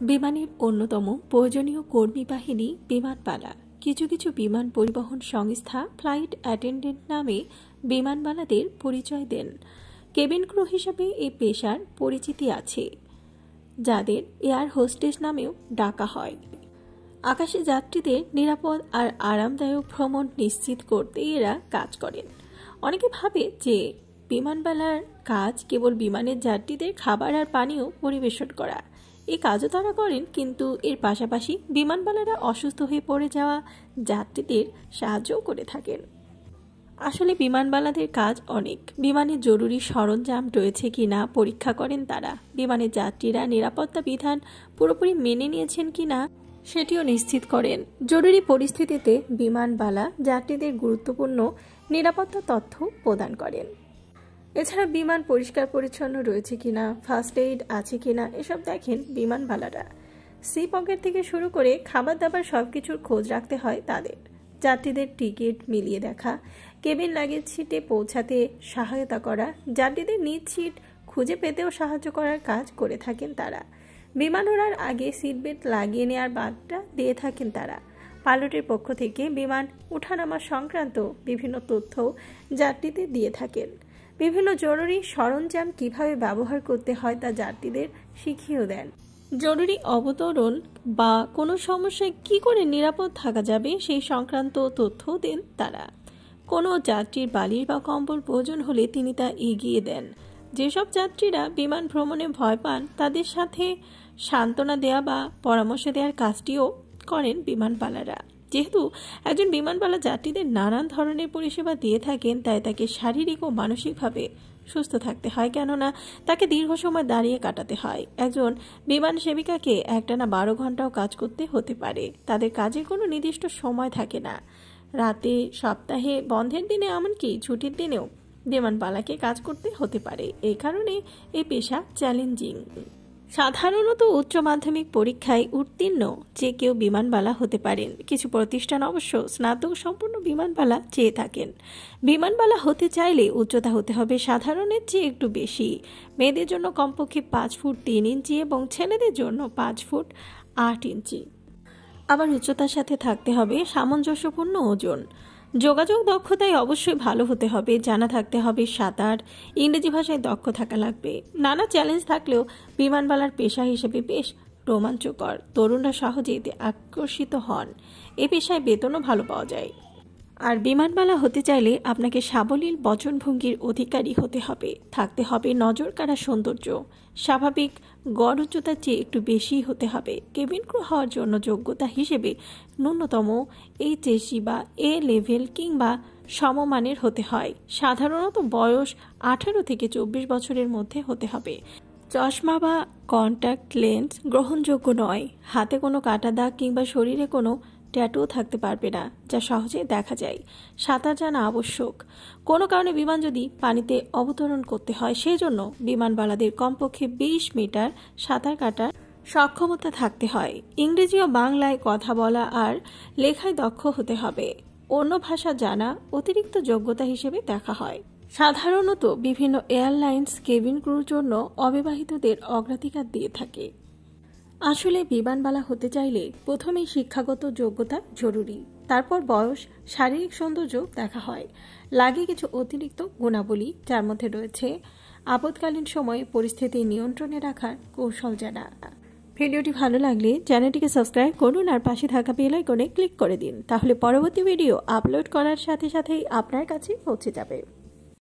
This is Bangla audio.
বিমানের অন্যতম প্রয়োজনীয় কর্মী বাহিনী বিমানবালা। কিছু কিছু বিমান পরিবহন সংস্থা ফ্লাইট অ্যাটেন্ডেন্ট নামে বিমানবালাদের পরিচয় দেন। কেবিন ক্রু হিসাবে এই পেশার পরিচিতি আছে, যাদের এয়ার হোস্টেস নামেও ডাকা হয়। আকাশে যাত্রীদের নিরাপদ আর আরামদায়ক ভ্রমণ নিশ্চিত করতে এরা কাজ করেন। অনেকে ভাবে যে বিমানবালার কাজ কেবল বিমানের যাত্রীদের খাবার আর পানীয় পরিবেশন করা। এই কাজও তারা করেন, কিন্তু এর পাশাপাশি বিমানবালারা অসুস্থ হয়ে পড়ে যাওয়া যাত্রীদের সাহায্যও করে থাকেন। আসলে বিমানবালাদের কাজ অনেক। বিমানে জরুরি সরঞ্জাম রয়েছে কি না পরীক্ষা করেন তারা। বিমানের যাত্রীরা নিরাপত্তা বিধান পুরোপুরি মেনে নিয়েছেন কি না সেটিও নিশ্চিত করেন। জরুরি পরিস্থিতিতে বিমানবালা যাত্রীদের গুরুত্বপূর্ণ নিরাপত্তা তথ্য প্রদান করেন। এছাড়া বিমান পরিষ্কার পরিচ্ছন্ন রয়েছে কিনা ফার্স্ট এইড আছে কিনা, এসব দেখেন বিমানবালারা সি পকেট থেকে শুরু করে খাবার দাবার সব কিছুর খোঁজ রাখতে হয় তাদের। যাত্রীদের টিকিট মিলিয়ে দেখা, কেবিন লাগেজ সিটে পৌঁছাতে সহায়তা করা, যাত্রীদের নিজ সিট খুঁজে পেতেও সাহায্য করার কাজ করে থাকেন তারা। বিমান ওড়ার আগে সিট বেল্ট লাগিয়ে নেওয়ার বাদটা দিয়ে থাকেন তারা। পাইলটের পক্ষ থেকে বিমান উঠানামা সংক্রান্ত বিভিন্ন তথ্য যাত্রীদের দিয়ে থাকেন। বিভিন্ন জরুরি সরঞ্জাম কীভাবে ব্যবহার করতে হয় তা যাত্রীদের শিখিয়েও দেন। জরুরি অবতরণ বা কোনো সমস্যায় কি করে নিরাপদ থাকা যাবে সেই সংক্রান্ত তথ্য দেন তারা। কোনো যাত্রীর বালির বা কম্বল প্রয়োজন হলে তিনি তা এগিয়ে দেন। যেসব যাত্রীরা বিমান ভ্রমণে ভয় পান, তাদের সাথে সান্ত্বনা দেয়া বা পরামর্শ দেওয়ার কাজটিও করেন বিমানপালারা। যেহেতু একজন বিমানবালা যাত্রীদের নানান ধরনের পরিষেবা দিয়ে থাকেন, তাই তাকে শারীরিক ও মানসিকভাবে সুস্থ থাকতে হয়। কেননা, তাকে দীর্ঘ সময় দাঁড়িয়ে কাটাতে হয়। একজন বিমান সেবিকাকে একটানা বারো ঘন্টাও কাজ করতে হতে পারে। তাদের কাজের কোনো নির্দিষ্ট সময় থাকে না। রাতে, সপ্তাহে, বন্ধের দিনে, এমনকি ছুটির দিনেও বিমানবালাকে কাজ করতে হতে পারে। এই কারণে এই পেশা চ্যালেঞ্জিং। সাধারণত উচ্চ মাধ্যমিক পরীক্ষায় উত্তীর্ণ যে কেউ বিমানবালা হতে পারেন। কিছু প্রতিষ্ঠান অবশ্য স্নাতক সম্পূর্ণ বিমানবালা চেয়ে থাকেন। বিমানবালা হতে চাইলে উচ্চতা হতে হবে সাধারণের চেয়ে একটু বেশি। মেয়েদের জন্য কমপক্ষে পাঁচ ফুট তিন ইঞ্চি এবং ছেলেদের জন্য পাঁচ ফুট আট ইঞ্চি। আবার উচ্চতার সাথে থাকতে হবে সামঞ্জস্যপূর্ণ ওজন। যোগাযোগ দক্ষতায় অবশ্যই ভালো হতে হবে, জানা থাকতে হবে সাঁতার, ইংরেজি ভাষায় দক্ষ থাকা লাগবে। নানা চ্যালেঞ্জ থাকলেও বিমানবালার পেশা হিসেবে বেশ রোমাঞ্চকর। তরুণরা সহজে এতে আকর্ষিত হন। এ পেশায় বেতনও ভালো পাওয়া যায়। আর বিমানবালা হতে চাইলে আপনাকে সাবলীল বচনভঙ্গির অধিকারী হতে হবে। থাকতে হবে নজর কাড়া সৌন্দর্য। স্বাভাবিক গড় উচ্চতার চেয়ে একটু বেশি হতে হবে। কেবিন ক্রু হওয়ার জন্য যোগ্যতা হিসেবে ন্যূনতম এইচএসি বা এ লেভেল কিংবা সমমানের হতে হয়। সাধারণত বয়স আঠারো থেকে চব্বিশ বছরের মধ্যে হতে হবে। চশমা বা কন্ট্যাক্ট লেন্স গ্রহণযোগ্য নয়। হাতে কোনো কাটা দাগ কিংবা শরীরে কোনো ট্যাটুও থাকতে পারবে না, যা সহজে দেখা যায়। সাঁতার জানা আবশ্যক। কোনো কারণে বিমান যদি পানিতে অবতরণ করতে হয় সেই জন্য বিমানবালাদের কমপক্ষে বিশ মিটার সাঁতার কাটার সক্ষমতা থাকতে হয়। ইংরেজি ও বাংলায় কথা বলা আর লেখায় দক্ষ হতে হবে। অন্য ভাষা জানা অতিরিক্ত যোগ্যতা হিসেবে দেখা হয়। সাধারণত বিভিন্ন এয়ারলাইন্স কেবিন ক্রুর জন্য অবিবাহিতদের অগ্রাধিকার দিয়ে থাকে। আসলে বিমানবালা হতে চাইলে প্রথমেই শিক্ষাগত যোগ্যতা জরুরি। তারপর বয়স, শারীরিক সৌন্দর্য দেখা হয়। লাগে কিছু অতিরিক্ত গুণাবলী যার মধ্যে রয়েছে আপদকালীন সময়ে পরিস্থিতি নিয়ন্ত্রণে রাখার কৌশল জানা। ভিডিওটি ভালো লাগলে চ্যানেলটিকে সাবস্ক্রাইব করুন আর পাশে থাকা বেল আইকনে ক্লিক করে দিন। তাহলে পরবর্তী ভিডিও আপলোড করার সাথে সাথেই আপনার কাছে পৌঁছে যাবে।